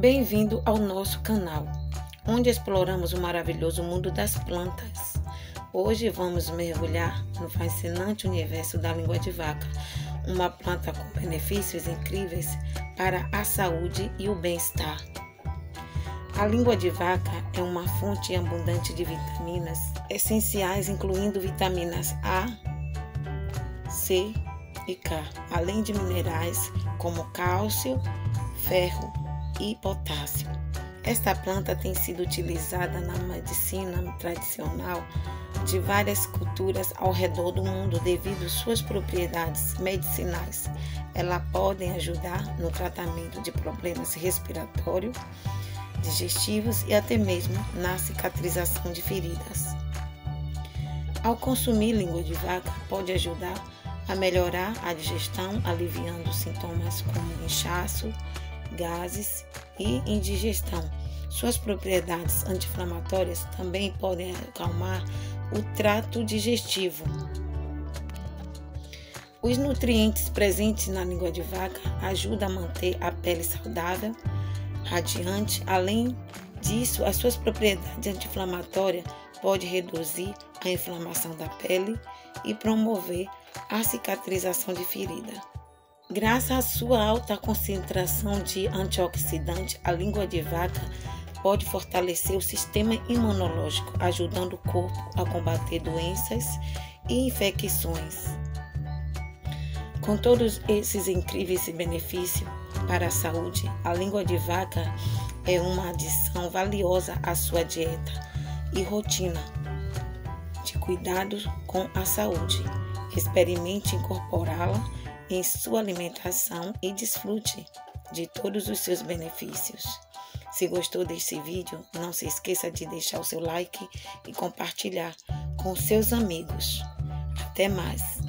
Bem-vindo ao nosso canal, onde exploramos o maravilhoso mundo das plantas. Hoje vamos mergulhar no fascinante universo da língua de vaca, uma planta com benefícios incríveis para a saúde e o bem-estar. A língua de vaca é uma fonte abundante de vitaminas essenciais, incluindo vitaminas A, C e K, além de minerais como cálcio, ferro e potássio. Esta planta tem sido utilizada na medicina tradicional de várias culturas ao redor do mundo devido suas propriedades medicinais. Ela pode ajudar no tratamento de problemas respiratórios, digestivos e até mesmo na cicatrização de feridas. Ao consumir língua de vaca, pode ajudar a melhorar a digestão, aliviando sintomas como inchaço, gases e indigestão. Suas propriedades anti-inflamatórias também podem acalmar o trato digestivo. Os nutrientes presentes na língua de vaca ajudam a manter a pele saudável, radiante. Além disso, as suas propriedades anti-inflamatórias podem reduzir a inflamação da pele e promover a cicatrização de ferida. Graças à sua alta concentração de antioxidante, a língua de vaca pode fortalecer o sistema imunológico, ajudando o corpo a combater doenças e infecções. Com todos esses incríveis benefícios para a saúde, a língua de vaca é uma adição valiosa à sua dieta e rotina de cuidados com a saúde. Experimente incorporá-la em sua alimentação e desfrute de todos os seus benefícios. Se gostou desse vídeo, não se esqueça de deixar o seu like e compartilhar com seus amigos. Até mais!